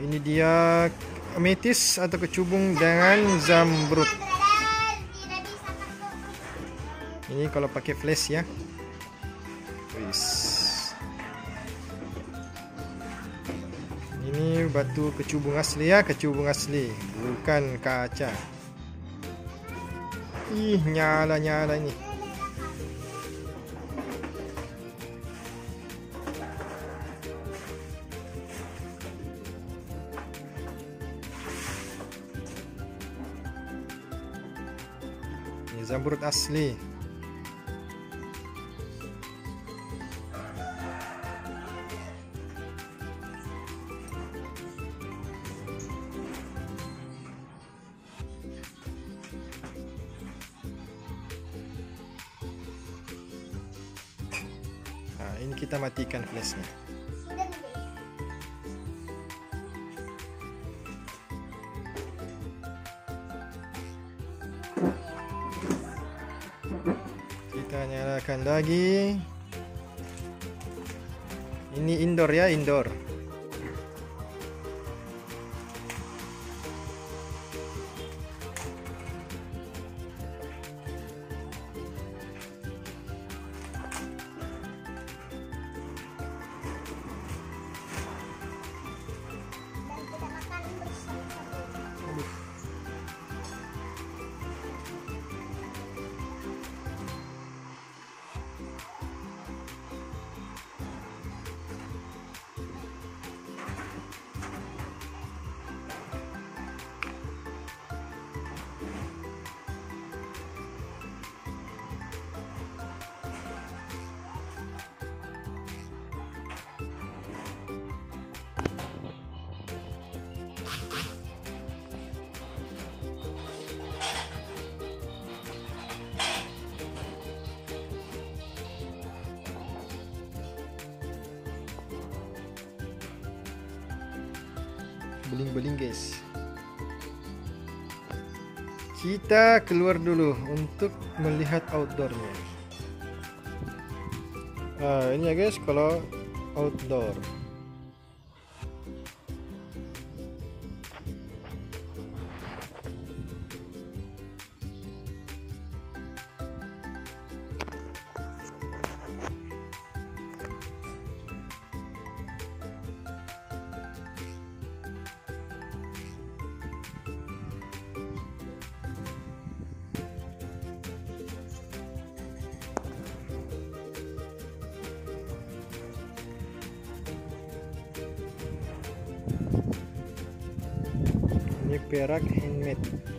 ini dia ametis atau kecubung dengan zamrud. Ini kalau pakai flash ya. Wis. Ini batu kecubung asli ya, kecubung asli, bukan kaca. Ih, nyala-nyala ini. Zamrud asli. Ha, ini kita matikan flashnya. Nyalakan lagi. Ini indoor ya, indoor. Beling-beling guys. Kita keluar dulu untuk melihat outdoornya. Ah, ini ya guys kalau outdoor. Ini perak handmade.